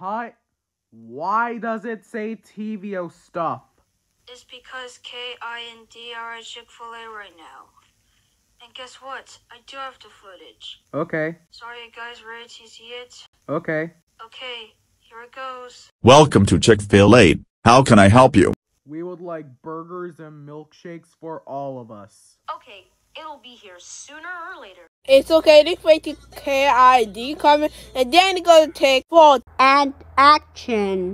Cut. Why does it say TVO stuff? It's because K, I, and D are at Chick fil A right now. And guess what? I do have the footage. Okay, Sorry, you guys ready to see it? okay. Okay, here it goes. Welcome to Chick-fil-A. How can I help you? We would like burgers and milkshakes for all of us. Okay, it'll be here sooner or later. It's okay to wait to KID coming and then go to take fault and action.